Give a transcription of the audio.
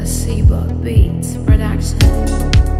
Sheila Seba Beats Production.